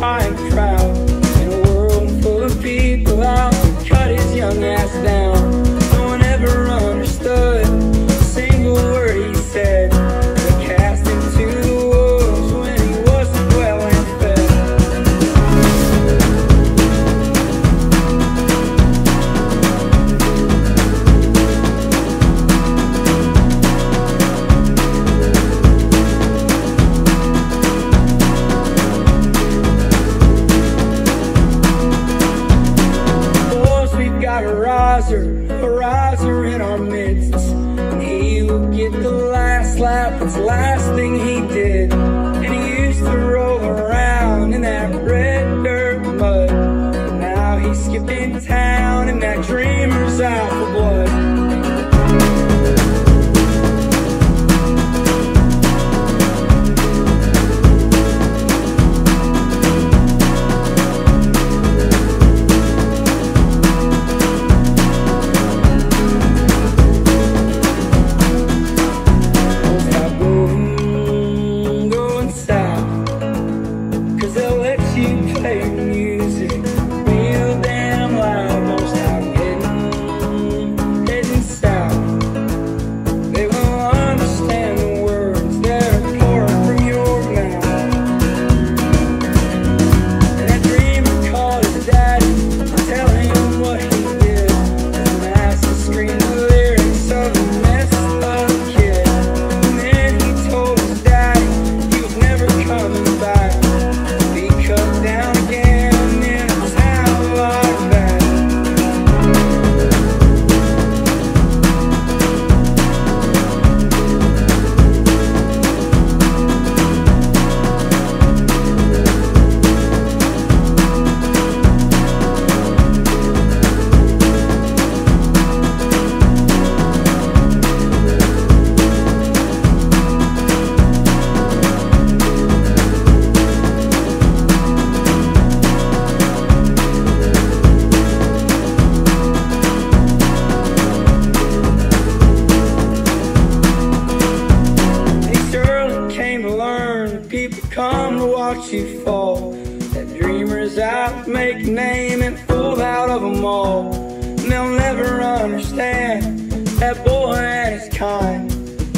I. he will get the last lap, it's the last thing he did. And he used to roll around in that red dirt mud. Now he's skipping town watch you fall. That dreamer's out, make name and fool out of them all. And they'll never understand that boy and his kind.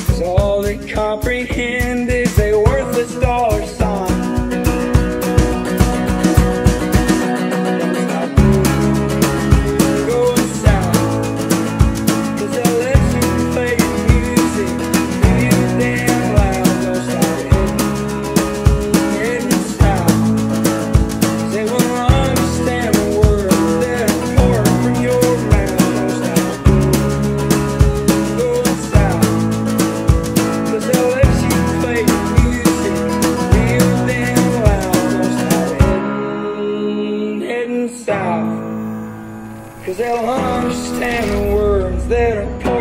Cause all they comprehend is a worthless dollar they'll understand the words that are poured.